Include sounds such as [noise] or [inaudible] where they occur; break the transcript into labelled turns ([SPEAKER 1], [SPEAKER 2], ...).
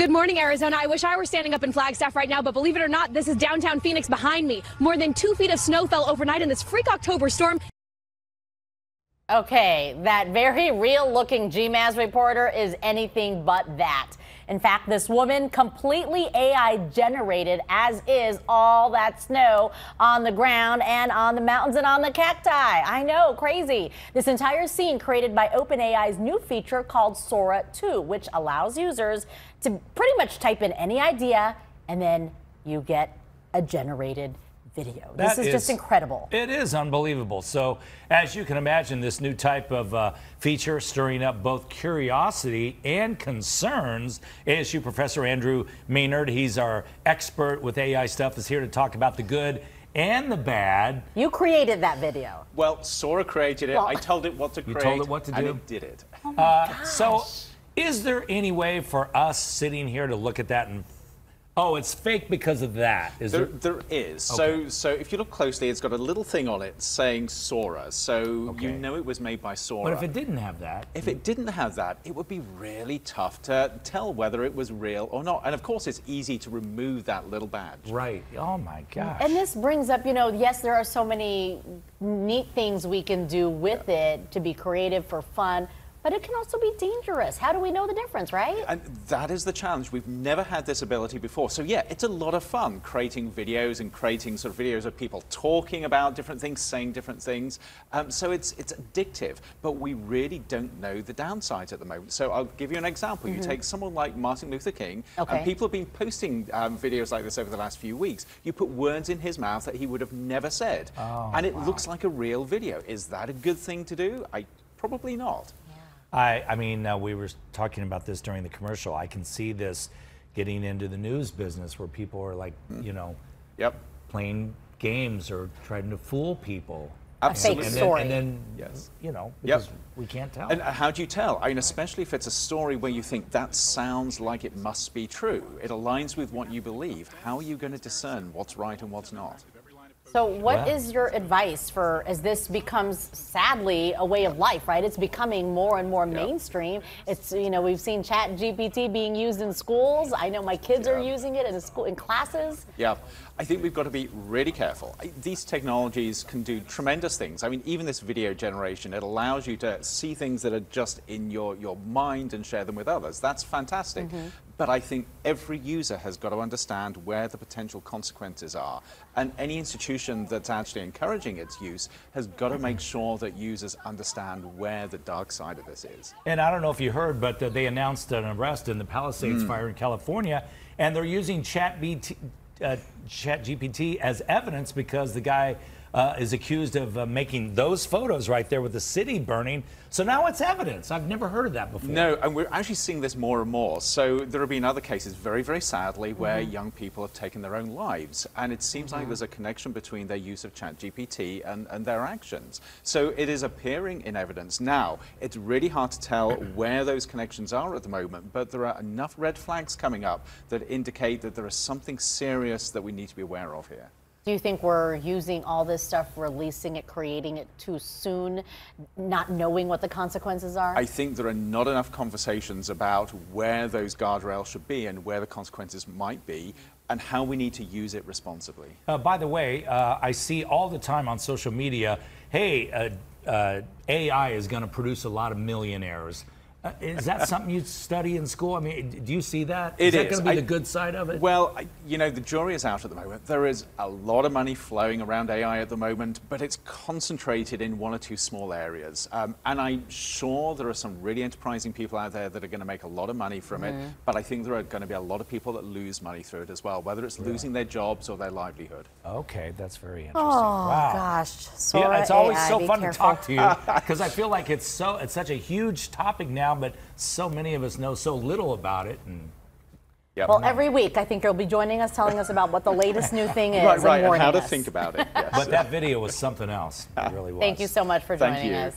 [SPEAKER 1] Good morning, Arizona. I wish I were standing up in Flagstaff right now, but believe it or not, this is downtown Phoenix behind me. More than two feet of snow fell overnight in this freak October storm.
[SPEAKER 2] Okay, that very real looking GMAS reporter is anything but that. In fact, this woman completely AI generated, as is all that snow on the ground and on the mountains and on the cacti. I know, crazy. This entire scene created by OpenAI's new feature called Sora 2, which allows users to pretty much type in any idea and then you get a generated video. That this is, is, just incredible.
[SPEAKER 3] It is unbelievable. So, as you can imagine, this new type of uh, feature stirring up both curiosity and concerns. ASU professor Andrew Maynard, he's our expert with AI stuff, is here to talk about the good and the bad.
[SPEAKER 2] You created that video.
[SPEAKER 4] Well, Sora created it. Well, I told it what to create. [laughs]
[SPEAKER 3] You told it what to do.
[SPEAKER 4] And it did it.
[SPEAKER 2] Oh uh,
[SPEAKER 3] so, is there any way for us sitting here to look at that and Oh, it's fake because of that. Is
[SPEAKER 4] there?
[SPEAKER 3] There,
[SPEAKER 4] there is. Okay. So, so if you look closely, it's got a little thing on it saying Sora. So okay. you know it was made by Sora.
[SPEAKER 3] But if it didn't have that,
[SPEAKER 4] if it didn't have that, it would be really tough to tell whether it was real or not. And of course, it's easy to remove that little badge.
[SPEAKER 3] Right. Oh my gosh.
[SPEAKER 2] And this brings up, you know, yes, there are so many neat things we can do with yeah. it to be creative for fun but it can also be dangerous. How do we know the difference, right?
[SPEAKER 4] And that is the challenge. We've never had this ability before. So yeah, it's a lot of fun creating videos and creating sort of videos of people talking about different things, saying different things. Um, so it's it's addictive, but we really don't know the downsides at the moment. So I'll give you an example. Mm -hmm. You mm-hmm. take someone like Martin Luther King, okay. and people have been posting um, videos like this over the last few weeks. You put words in his mouth that he would have never said,
[SPEAKER 3] oh,
[SPEAKER 4] and it
[SPEAKER 3] wow.
[SPEAKER 4] looks like a real video. Is that a good thing to do? I probably not.
[SPEAKER 3] I, I mean, uh, we were talking about this during the commercial. I can see this getting into the news business where people are like, mm. you know,
[SPEAKER 4] yep.
[SPEAKER 3] playing games or trying to fool people.
[SPEAKER 2] Absolutely. A fake story.
[SPEAKER 3] And then, and then yes. you know, because yep. we can't tell.
[SPEAKER 4] And how do you tell? I mean, especially if it's a story where you think that sounds like it must be true. It aligns with what you believe. How are you going to discern what's right and what's not?
[SPEAKER 2] So, what yeah. is your advice for as this becomes sadly a way of life, right? It's becoming more and more mainstream. It's you know we've seen Chat GPT being used in schools. I know my kids are using it in school in classes.
[SPEAKER 4] Yeah, I think we've got to be really careful. These technologies can do tremendous things. I mean, even this video generation, it allows you to see things that are just in your your mind and share them with others. That's fantastic. Mm -hmm. But I think every user has got to understand where the potential consequences are. And any institution that's actually encouraging its use has got to make sure that users understand where the dark side of this is.
[SPEAKER 3] And I don't know if you heard, but uh, they announced an arrest in the Palisades mm. fire in California, and they're using Chat, BT, uh, Chat GPT as evidence because the guy uh, is accused of uh, making those photos right there with the city burning. So now it's evidence. I've never heard of that before.
[SPEAKER 4] No, and we're actually seeing this more and more. So there have been other cases, very, very sadly, where mm -hmm. young people have taken their own lives. And it seems mm -hmm. like mm-hmm. there's a connection between their use of ChatGPT and, and their actions. So it is appearing in evidence. Now, it's really hard to tell where those connections are at the moment, but there are enough red flags coming up that indicate that there is something serious that we need to be aware of here.
[SPEAKER 2] Do you think we're using all this stuff, releasing it, creating it too soon, not knowing what the consequences are?
[SPEAKER 4] I think there are not enough conversations about where those guardrails should be and where the consequences might be and how we need to use it responsibly.
[SPEAKER 3] Uh, by the way, uh, I see all the time on social media, hey, uh, uh AI is going to produce a lot of millionaires. Uh, is that something you study in school? I mean, do you see that?
[SPEAKER 4] It
[SPEAKER 3] is that going to be I, the good side of it?
[SPEAKER 4] Well, you know, the jury is out at the moment. There is a lot of money flowing around AI at the moment, but it's concentrated in one or two small areas. Um, and I'm sure there are some really enterprising people out there that are going to make a lot of money from mm. it, mm-hmm. but I think there are going to be a lot of people that lose money through it as well, whether it's losing their jobs or their livelihood.
[SPEAKER 3] Okay, that's very interesting.
[SPEAKER 2] Oh,
[SPEAKER 3] wow.
[SPEAKER 2] gosh.
[SPEAKER 3] Sora yeah, it's always AI, so fun careful. to talk to you [laughs] because I feel like it's so it's such a huge topic now now, but so many of us know so little about it. And
[SPEAKER 2] Yep. Well, every week I think you'll be joining us, telling us about what the latest new thing is,
[SPEAKER 4] right, right,
[SPEAKER 2] and,
[SPEAKER 4] and how to
[SPEAKER 2] us.
[SPEAKER 4] think about it. Yes.
[SPEAKER 3] but that video was something else. It really was.
[SPEAKER 2] Thank you so much for joining us.